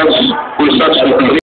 others will start to